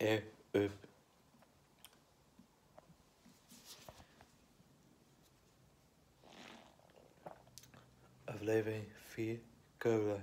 Air Up. Aflevering 4 Cola.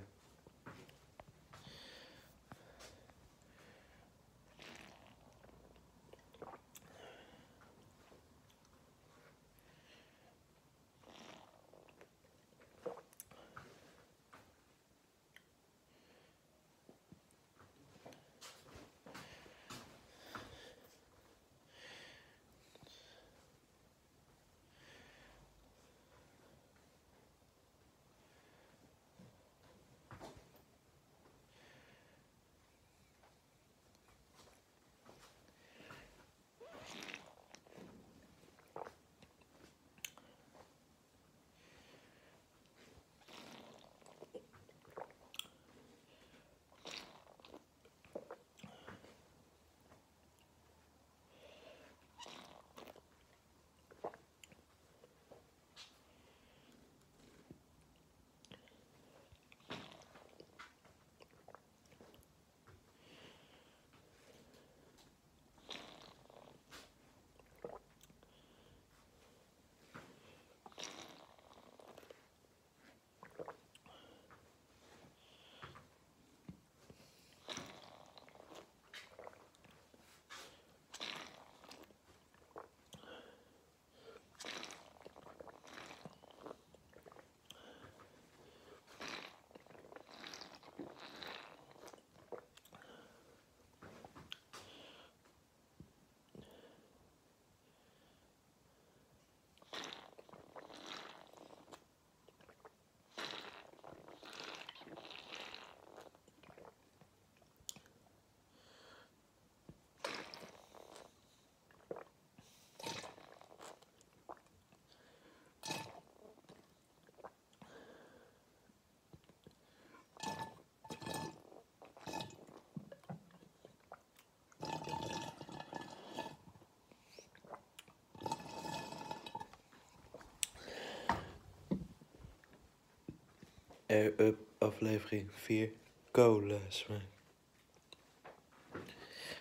Air Up aflevering 4 Cola.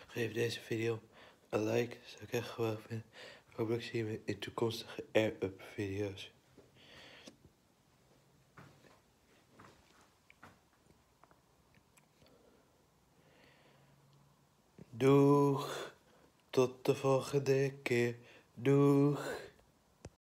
Geef deze video een like, zou ik echt geweldig vinden. Hopelijk zie je me in toekomstige Air Up video's. Doeg, tot de volgende keer. Doeg.